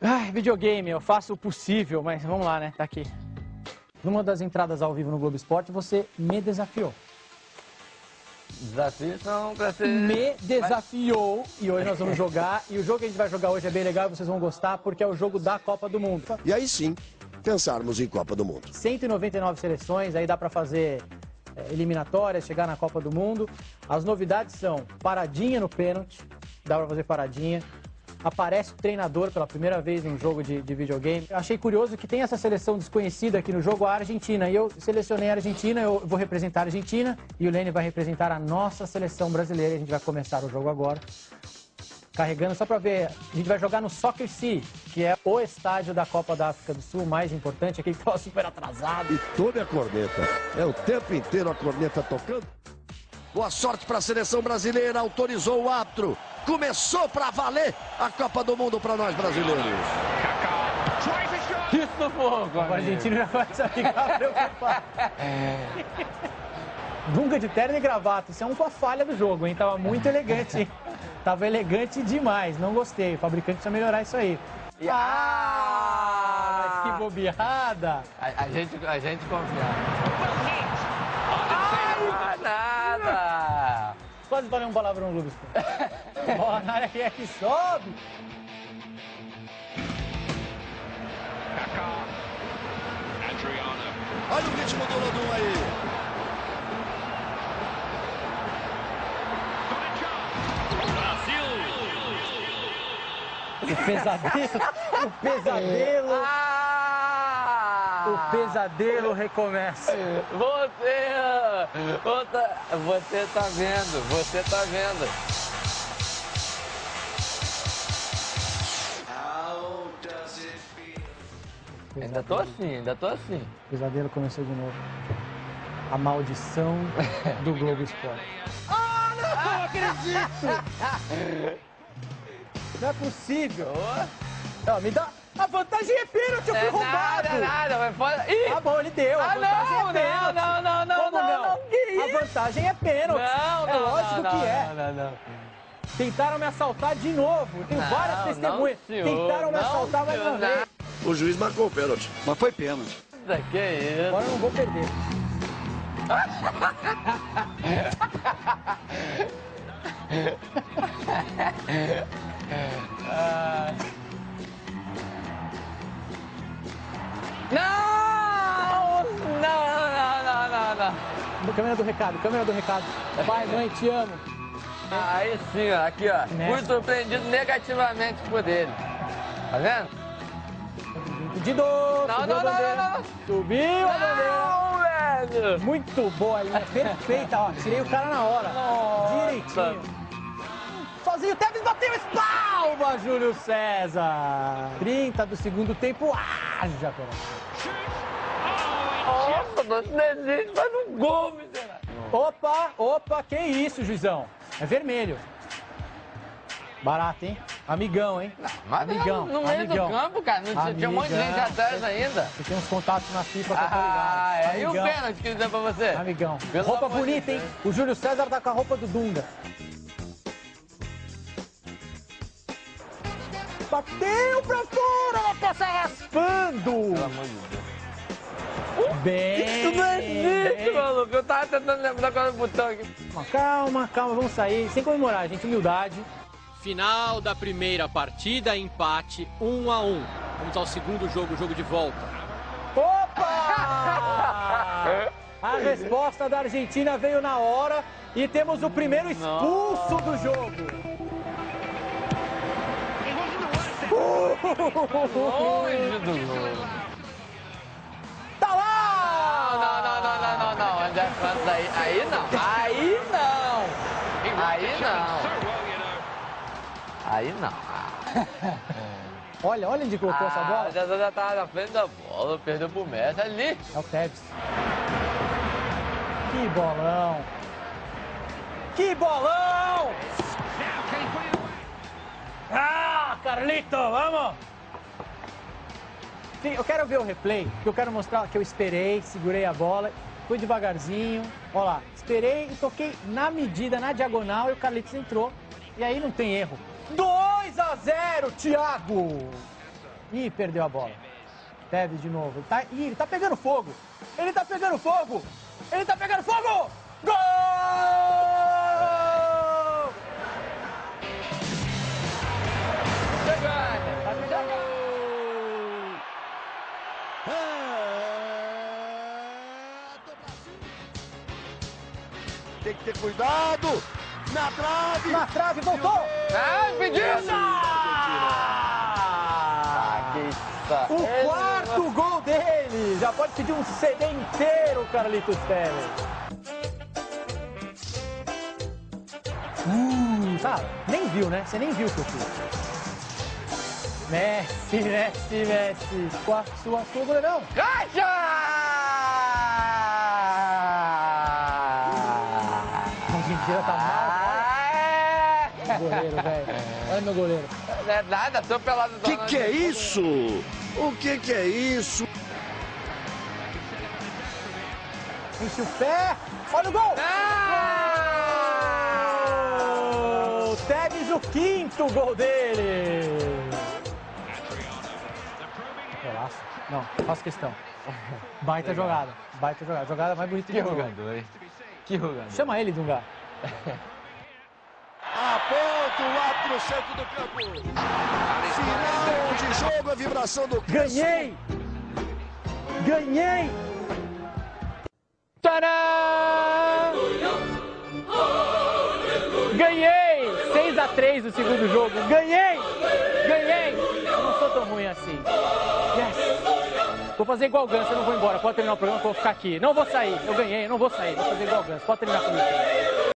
Ai, videogame, eu faço o possível, mas vamos lá, né? Tá aqui. Numa das entradas ao vivo no Globo Esporte, você me desafiou. Desafios são pra ser... Me desafiou e hoje nós vamos jogar. E o jogo que a gente vai jogar hoje é bem legal e vocês vão gostar porque é o jogo da Copa do Mundo. E aí sim, pensarmos em Copa do Mundo. 199 seleções, aí dá pra fazer é, eliminatórias, chegar na Copa do Mundo. As novidades são paradinha no pênalti, dá pra fazer paradinha. Aparece o treinador pela primeira vez num jogo de, de videogame. Eu achei curioso que tem essa seleção desconhecida aqui no jogo, a Argentina. E eu selecionei a Argentina, eu vou representar a Argentina e o Lene vai representar a nossa seleção brasileira. A gente vai começar o jogo agora. Carregando só para ver, a gente vai jogar no Soccer Sea, que é o estádio da Copa da África do Sul, mais importante, aquele que estava super atrasado. E toda a corneta. É o tempo inteiro a corneta tocando. Boa sorte para a seleção brasileira, autorizou o árbitro. Começou para valer a Copa do Mundo para nós brasileiros. Isso fogo, O argentino já vai ficar preocupado. Dunga de terno e gravata, isso é uma falha do jogo, hein? Tava muito elegante, hein? Tava elegante demais, não gostei. O fabricante precisa melhorar isso aí. Ah, mas que bobeada! A, a gente, a gente confia. Ah! Quase falei um palavrão, Lucas. Bola na área, quem é que sobe? Olha o ritmo do Lodum aí. O pesadelo, o pesadelo, Ah! O pesadelo recomeça. Você, você, você tá vendo, você tá vendo. Ainda tô assim, ainda tô assim. O pesadelo começou de novo. A maldição do Globo Esporte. Ah, não acredito! Não é possível. Não, me dá. A vantagem é pênalti, eu fui É roubado! nada, nada, mas pode... Ih! Tá bom, ele deu. A Ah, vantagem não, é pênalti. não, não, não, Como não, não? não, que isso? A vantagem é pênalti. Não, não, é lógico não, que não, é. Não, não, não. Tentaram me assaltar de novo. Eu tenho Não, várias testemunhas. não, senhor, Tentaram me não, assaltar mais uma vez. O juiz marcou o pênalti. Mas foi pênalti. Isso aqui é isso. Agora eu não vou perder. Não! Câmera do recado, câmera do recado. Pai, mãe, te amo. Aí sim, ó, aqui, ó. Nessa. Fui surpreendido negativamente por ele. Tá vendo? Pedido! Não, subiu não, não, não, não. Subiu a bandeira. Não, velho! Muito boa linha, perfeita, ó. Tirei o cara na hora. Nossa. Direitinho. Sozinho, Tevez bateu, espalma, Júlio César. 30 do segundo tempo, haja, pera. Nossa, não desiste, faz um gol, miserável. Opa, opa, que isso, juizão? É vermelho. Barato, hein? Amigão, hein? Mas amigão, no meio amigão. do campo, cara, não tinha, tinha um monte de gente Amigão. atrás ainda. Você tem uns contatos na FIFA que eu tô Ah, ligado. é. E o Amigão. pênalti que ele deu pra você? Amigão. Pelo roupa de bonita, hein? O Júlio César tá com a roupa do Dunga. Bateu pra fora, ela tá se raspando. Pelo amor de Deus. Bem. Isso não existe, maluco. Eu tava tentando lembrar qual era o botão aqui. Calma, calma, vamos sair. Sem comemorar, gente. Humildade. Final da primeira partida, empate 1 a 1. Vamos ao segundo jogo, jogo de volta. Opa! A resposta da Argentina veio na hora e temos o primeiro expulso do jogo. Longe do Santos aí, aí não. Aí não. Aí não. Aí não. Olha, olha onde colocou essa Ah, bola. já, já tava na frente da bola, perdeu pro Messi ali. É o Tevez. Que bolão! Que bolão! Ah, Carlito, vamos! Sim, eu quero ver o replay, porque eu quero mostrar que eu esperei, segurei a bola, fui devagarzinho. Olha lá, esperei e toquei na medida, na diagonal, e o Carlitos entrou. E aí não tem erro. 2 a 0, Thiago! Ih, perdeu a bola. Tevez de novo. Ele tá, ih, ele tá pegando fogo. Ele tá pegando fogo. Ele tá pegando fogo. Gol! Que ter cuidado. Na trave. Na trave, voltou. Ah! Ah. O Ele- quarto gol dele! Já pode pedir um CD inteiro, Carlitos Tevez. Hum, tá, nem viu, né? Você nem viu o que eu fiz. Messi, Messi, Messi. Sua, sua, sua goleirão. A Argentina tá mal. Ah, Olha o goleiro, velho. Olha meu goleiro. Não é nada, tô pelado do Que que é isso? O que que é isso? Enche o pé. Olha o gol. Ah! Gol! Tevez, o quinto gol dele. Golaço. Não, faço questão. Baita jogada. Baita jogada. Jogada mais bonita Que do jogo. jogador, hein? Que jogador. Chama ele, Dunga. Aponta o ato no centro do campo. Final de jogo, a vibração do Ganhei! Ganhei! Tcharam! Ganhei! 6 a 3 o segundo jogo. Ganhei! Ganhei! Eu não sou tão ruim assim. Yes! Vou fazer igual Ganso, eu não vou embora. Pode terminar o programa que eu vou ficar aqui. Não vou sair. Eu ganhei, eu não vou sair. Vou fazer igual Ganso. Pode terminar comigo.